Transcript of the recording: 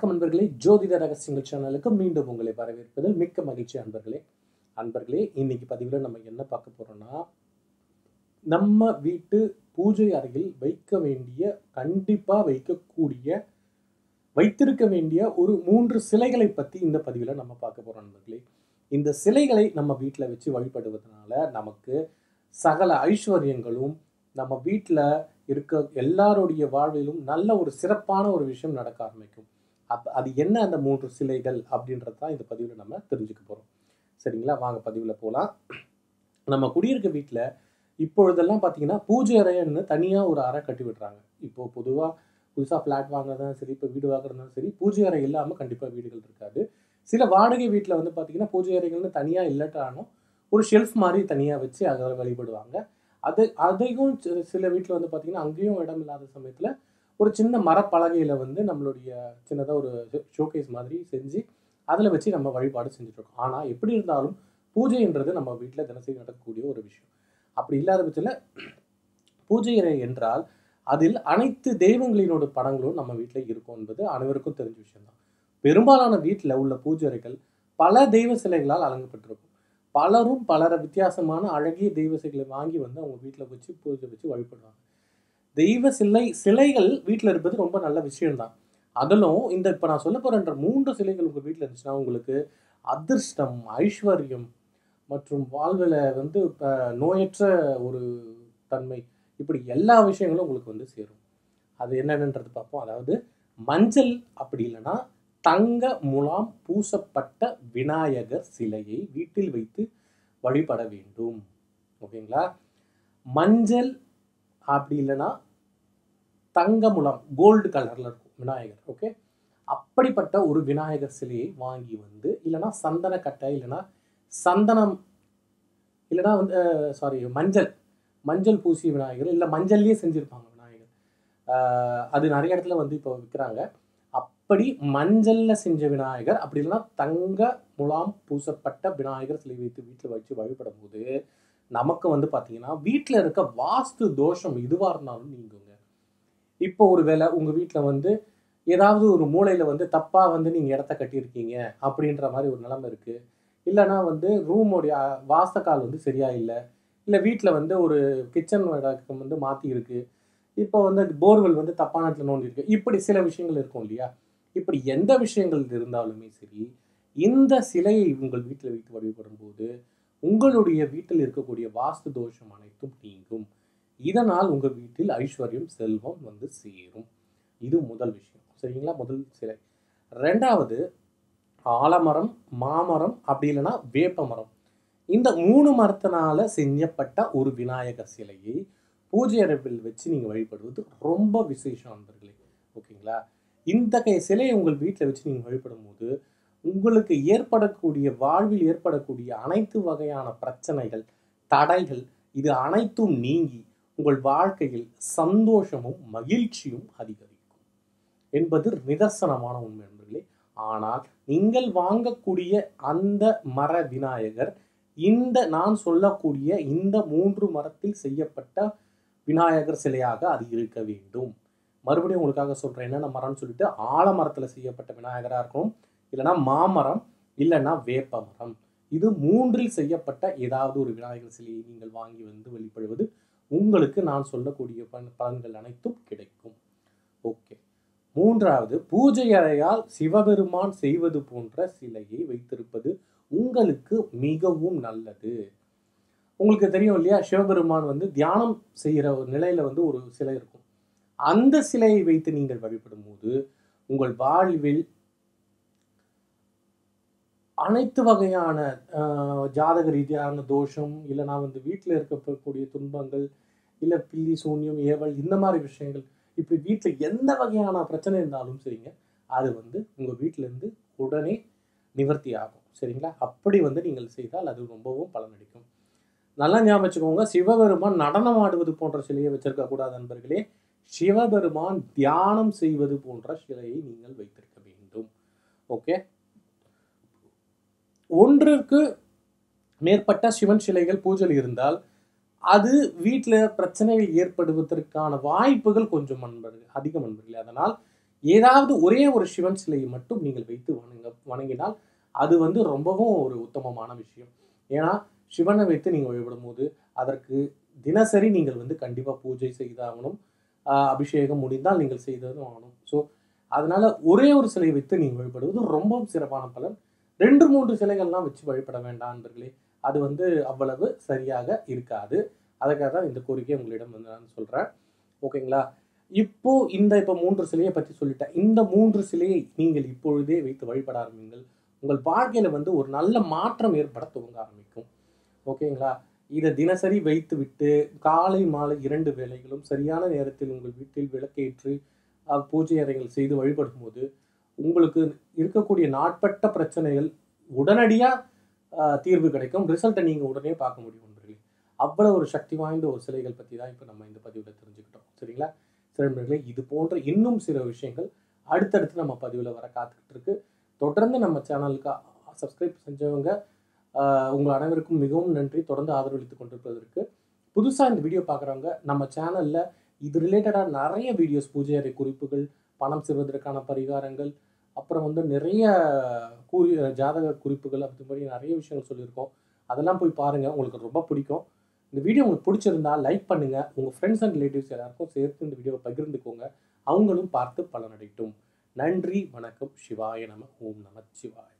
வணக்கம் அன்பர்களே ஜோதிட ரகசியங்கள் சேனலுக்கு மீண்டும் உங்களை வரவேற்பதில் மிக்க மகிழ்ச்சி அன்பர்களே அன்பர்களே இன்னைக்கு பதிவில் நம்ம என்ன பார்க்க போறோம்னா நம்ம வீட்டு பூஜை அறையில் வைக்க வேண்டிய கண்டிப்பா வைக்கக்கூடிய வைத்திருக்க வேண்டிய ஒரு மூன்று சிலைகளை பத்தி இந்த பதிவில் நம்ம பார்க்க போறோம் நண்பர்களே. இந்த சிலைகளை நம்ம வீட்டில் வச்சு வழிபடுவதனால நமக்கு சகல ஐஸ்வர்யங்களும் நம்ம வீட்டில் இருக்க எல்லாருடைய வாழ்விலும் நல்ல ஒரு சிறப்பான ஒரு விஷயம் நடக்க ஆரம்பிக்கும். அப் அது என்ன அந்த மூன்று சிலைகள் அப்படின்றது தான் இந்த பதிவில் நம்ம தெரிஞ்சுக்க போகிறோம் சரிங்களா? வாங்க பதிவில் போகலாம் நம்ம குடியிருக்க வீட்டில் இப்பொழுதெல்லாம் பார்த்தீங்கன்னா பூஜை அறைன்னு தனியாக ஒரு அறை கட்டி விடுறாங்க. இப்போது பொதுவாக புதுசாக ஃப்ளாட் வாங்குறதும் சரி இப்போ வீடு வாங்குறதுனாலும் சரி பூஜை அறை இல்லாமல் கண்டிப்பாக வீடுகள் இருக்காது. சில வாடகை வீட்டில் வந்து பார்த்தீங்கன்னா பூஜை அறைகள்னு தனியாக இல்லட்டானோ ஒரு ஷெல்ஃப் மாதிரி தனியாக வச்சு அதை வழிபடுவாங்க. அது அதையும் சில வீட்டில் வந்து பார்த்தீங்கன்னா அங்கேயும் இடம் இல்லாத சமயத்தில் ஒரு சின்ன மரப்பலகையில் வந்து நம்மளுடைய சின்னதாக ஒரு ஷோகேஸ் மாதிரி செஞ்சு அதில் வச்சு நம்ம வழிபாடு செஞ்சுட்ருக்கோம். ஆனால் எப்படி இருந்தாலும் பூஜைன்றது நம்ம வீட்டில் தினசரி நடக்கக்கூடிய ஒரு விஷயம். அப்படி இல்லாத பட்சத்தில் பூஜை அறை என்றால் அதில் அனைத்து தெய்வங்களினோட படங்களும் நம்ம வீட்டில் இருக்கும் என்பது அனைவருக்கும் தெரிஞ்ச விஷயம்தான். பெரும்பாலான வீட்டில் உள்ள பூஜை அறைகள் பல தெய்வ சிலைகளால் அலங்கப்பட்டிருக்கும். பலரும் பலர வித்தியாசமான அழகிய தெய்வ சிலைகளை வாங்கி வந்து அவங்க வீட்டில் வச்சு பூஜை வச்சு வழிபடுவாங்க. தெய்வ சிலை சிலைகள் வீட்டில் இருப்பது ரொம்ப நல்ல விஷயம்தான். அதிலும் இந்த இப்போ நான் சொல்ல போகிற மூன்று சிலைகள் உங்கள் வீட்டில் இருந்துச்சுன்னா உங்களுக்கு அதிர்ஷ்டம் ஐஸ்வர்யம் மற்றும் வாழ்வில் வந்து இப்போ நோயற்ற ஒரு தன்மை. இப்படி எல்லா விஷயங்களும் உங்களுக்கு வந்து சேரும். அது என்னென்னன்றது பார்ப்போம். அதாவது மஞ்சள் அப்படி இல்லைன்னா தங்க முலாம் பூசப்பட்ட விநாயகர் சிலையை வீட்டில் வைத்து வழிபட வேண்டும். ஓகேங்களா? மஞ்சள் அப்படி இல்லைன்னா தங்க முலாம் கோல்டு கலரில் இருக்கும் விநாயகர் ஓகே அப்படிப்பட்ட ஒரு விநாயகர் சிலையை வாங்கி வந்து இல்லைன்னா சந்தன கட்டை இல்லைன்னா சந்தனம் இல்லைன்னா வந்து சாரி மஞ்சள் மஞ்சள் பூசி விநாயகர் இல்லை மஞ்சள்லேயே செஞ்சுருப்பாங்க விநாயகர். அது நிறைய இடத்துல வந்து இப்போ விற்கிறாங்க அப்படி மஞ்சளில் செஞ்ச விநாயகர் அப்படி இல்லைன்னா தங்க முலாம் பூசப்பட்ட விநாயகர் சிலை வைத்து வீட்டில் வச்சு வழிபடும் போது நமக்கு வந்து பார்த்தீங்கன்னா வீட்டில் இருக்க வாஸ்து தோஷம் இதுவாக இருந்தாலும் நீங்குங்க. இப்போ ஒரு வேளை உங்கள் வீட்டில் வந்து ஏதாவது ஒரு மூலையில் வந்து தப்பாக வந்து நீங்கள் இடத்த கட்டியிருக்கீங்க அப்படின்ற மாதிரி ஒரு நிலைமை இருக்குது இல்லைன்னா வந்து ரூமோடைய வாசக்கால் வந்து சரியாக இல்லை. இல்லை வீட்டில் வந்து ஒரு கிச்சன் வந்து மாற்றி இருக்குது இப்போ வந்து போர்வெல் வந்து தப்பான இடத்துல நோண்டிருக்கு இப்படி சில விஷயங்கள் இருக்கும் இல்லையா? இப்படி எந்த விஷயங்கள் இருந்தாலுமே சரி இந்த சிலையை உங்கள் வீட்டில் வைத்து வழிபடும் போது உங்களுடைய வீட்டில் இருக்கக்கூடிய வாஸ்து தோஷம் அனைத்தும் நீங்கும். இதனால் உங்கள் வீட்டில் ஐஸ்வர்யம் செல்வம் வந்து சேரும். இது முதல் விஷயம். சரிங்களா? முதல் சிலை. ரெண்டாவது ஆலமரம் மாமரம் அப்படி இல்லைன்னா வேப்ப மரம். இந்த மூணு மரத்தினால செஞ்சப்பட்ட ஒரு விநாயகர் சிலையை பூஜை அறையில் வச்சு நீங்கள் வழிபடுவது ரொம்ப விசேஷம் நண்பர்களே ஓகேங்களா? இந்த சிலையை உங்கள் வீட்டில் வச்சு நீங்கள் வழிபடும் போது உங்களுக்கு ஏற்படக்கூடிய வாழ்வில் ஏற்படக்கூடிய அனைத்து வகையான பிரச்சனைகள் தடைகள் இது அனைத்தும் நீங்கி உங்கள் வாழ்க்கையில் சந்தோஷமும் மகிழ்ச்சியும் அதிகரிக்கும் என்பது நிதர்சனமான உண்மை நண்பர்களே. ஆனால் நீங்கள் வாங்கக்கூடிய அந்த மர விநாயகர் இந்த நான் சொல்லக்கூடிய இந்த மூன்று மரத்தில் செய்யப்பட்ட விநாயகர் சிலையாக அது இருக்க வேண்டும். மறுபடியும் உங்களுக்காக சொல்கிறேன் என்னென்ன மரம்னு சொல்லிட்டு ஆலமரத்தில் செய்யப்பட்ட விநாயகராக இருக்கும் இல்லைன்னா மாமரம் இல்லைன்னா வேப்ப மரம் இது மூன்றில் செய்யப்பட்ட ஏதாவது ஒரு விநாயகர் சிலையை நீங்கள் வாங்கி வந்து வெளிப்படுவது உங்களுக்கு நான் சொல்லக்கூடிய பலன் பலன்கள் அனைத்தும் கிடைக்கும். ஓகே. மூன்றாவது பூஜை அறையால் சிவபெருமான் செய்வது போன்ற சிலையை வைத்திருப்பது உங்களுக்கு மிகவும் நல்லது. உங்களுக்கு தெரியும் இல்லையா? சிவபெருமான் வந்து தியானம் செய்கிற ஒரு நிலையில் வந்து ஒரு சிலை இருக்கும். அந்த சிலையை வைத்து நீங்கள் வழிபடும் போது உங்கள் வாழ்வில் அனைத்து வகையான ஜாதக ரீதியான தோஷம் இல்லைனா வந்து வீட்டில் இருக்கக்கூடிய துன்பங்கள் இல்லை பில்லி சூன்யம் ஏவல் இந்த மாதிரி விஷயங்கள் இப்படி வீட்டில் எந்த வகையான பிரச்சனை இருந்தாலும் சரிங்க அது வந்து உங்கள் வீட்டிலேருந்து உடனே நிவர்த்தி ஆகும். சரிங்களா? அப்படி வந்து நீங்கள் செய்தால் அது ரொம்பவும் பலனளிக்கும் நல்லா ஞாபகம் வச்சுக்கோங்க சிவபெருமான் நடனம் ஆடுவது போன்ற சிலையை வச்சிருக்க கூடாது நண்பர்களே. சிவபெருமான் தியானம் செய்வது போன்ற சிலையை நீங்கள் வைத்திருக்க வேண்டும். ஓகே? ஒன்றுக்கு மேற்பட்ட சிவன் சிலைகள் பூஜையில் இருந்தால் அது வீட்டில் பிரச்சனைகள் ஏற்படுவதற்கான வாய்ப்புகள் கொஞ்சம் நண்பர்கள் அதிகம் நண்பர்களே அதனால் ஏதாவது ஒரே ஒரு சிவன் சிலையை மட்டும் நீங்கள் வைத்து வணங்க வணங்கினால் அது வந்து ரொம்பவும் ஒரு உத்தமமான விஷயம். ஏன்னா சிவனை வைத்து நீங்கள் வழிபடும் போது அதற்கு தினசரி நீங்கள் வந்து கண்டிப்பாக பூஜை செய்தாகணும். அபிஷேகம் முடிந்தால் நீங்கள் செய்ததும் ஆகணும். ஸோ அதனால ஒரே ஒரு சிலையை வைத்து நீங்கள் வழிபடுவது ரொம்பவும் சிறப்பான பலன். ரெண்டு மூன்று சிலைகள்லாம் வச்சு வழிபட வேண்டாம் நண்பர்களே. அது வந்து அவ்வளவு சரியாக இருக்காது. அதுக்காக தான் இந்த கோரிக்கை உங்களிடம் வந்து நான் சொல்கிறேன் ஓகேங்களா? இப்போ இந்த இப்போ மூன்று சிலையை பற்றி சொல்லிட்டேன். இந்த மூன்று சிலையை நீங்கள் இப்பொழுதே வைத்து வழிபட ஆரம்பிங்கள் உங்கள் வாழ்க்கையில் வந்து ஒரு நல்ல மாற்றம் ஏற்பட துவங்க ஆரம்பிக்கும். ஓகேங்களா? இதை தினசரி வைத்து விட்டு காலை மாலை இரண்டு வேளைகளும் சரியான நேரத்தில் உங்கள் வீட்டில் விளக்கேற்று பூஜை அறைகள் செய்து வழிபடும் போது உங்களுக்கு இருக்கக்கூடிய நாட்பட்ட பிரச்சனைகள் உடனடியாக தீர்வு கிடைக்கும். ரிசல்ட்டை நீங்கள் உடனே பார்க்க முடியும் நண்பர்களே. அவ்வளோ ஒரு சக்தி வாய்ந்த ஒரு சிலைகள் பற்றி தான் இப்போ நம்ம இந்த பதிவில் தெரிஞ்சுக்கிட்டோம். சரிங்களா? சில நண்பர்களே இது போன்ற இன்னும் சில விஷயங்கள் அடுத்தடுத்து நம்ம பதிவில் வர காத்துக்கிட்டு இருக்கு. தொடர்ந்து நம்ம சேனலுக்கு சப்ஸ்கிரைப் செஞ்சவங்க உங்கள் அனைவருக்கும் மிகவும் நன்றி. தொடர்ந்து ஆதரவளித்து கொண்டிருப்பதற்கு புதுசாக இந்த வீடியோ பார்க்குறவங்க நம்ம சேனலில் இது ரிலேட்டடாக நிறைய வீடியோஸ் பூஜை அறை குறிப்புகள் பணம் செல்வதற்கான பரிகாரங்கள் அப்புறம் வந்து நிறைய கூறி ஜாதக குறிப்புகள் அப்படி மாதிரி நிறைய விஷயங்கள் சொல்லியிருக்கோம். அதெல்லாம் போய் பாருங்கள் உங்களுக்கு ரொம்ப பிடிக்கும். இந்த வீடியோ உங்களுக்கு பிடிச்சிருந்தா லைக் பண்ணுங்கள் உங்கள் ஃப்ரெண்ட்ஸ் அண்ட் ரிலேட்டிவ்ஸ் எல்லாருக்கும் சேர்த்து இந்த வீடியோவை பகிர்ந்துக்கோங்க. அவங்களும் பார்த்து பலனடையட்டும். நன்றி வணக்கம். சிவாய நம ஓம் நம சிவாய்.